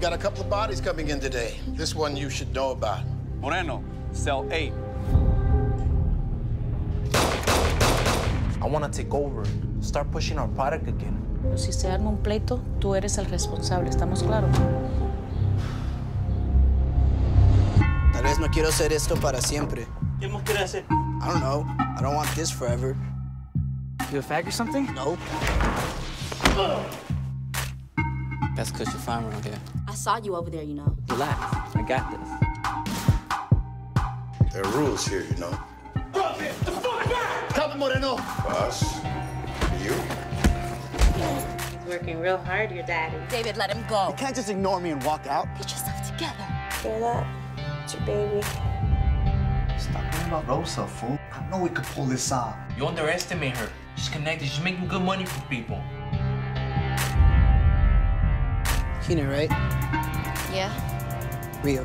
We got a couple of bodies coming in today. This one you should know about. Moreno, cell 8. I want to take over, start pushing our product again. Si se arma un pleito, tú eres el responsable, ¿estamos claros? Tal vez no quiero hacer esto para siempre. ¿Qué más quieres hacer? I don't know. I don't want this forever. You a fag or something? No. Oh. That's because you're fine around here. I saw you over there, you know. Relax. I got this. There are rules here, you know. Come, Moreno. For us, for you. Working real hard, your daddy. David, let him go. You can't just ignore me and walk out. Get yourself together. Hear that? It's your baby. Stop worrying about Rosa, fool. I know we could pull this off. You underestimate her. She's connected. She's making good money for people. Keenan, right? Yeah? Rio.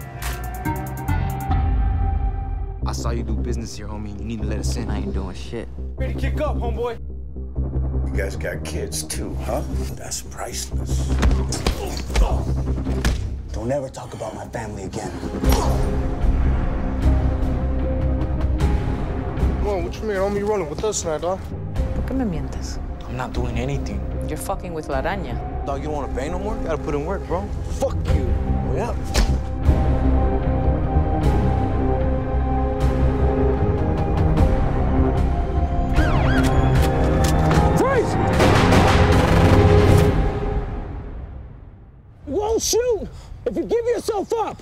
I saw you do business here, homie. You need to let us in. I ain't doing shit. Ready to kick up, homeboy. You guys got kids too, huh? That's priceless. Don't ever talk about my family again. Come on, what you mean? Homie, you running with us now, dog? ¿Por qué me mientes? I'm not doing anything. You're fucking with la araña. Dog, you don't want to bang no more? You gotta put in work, bro. Fuck you. Hurry up. Freeze! You won't shoot if you give yourself up.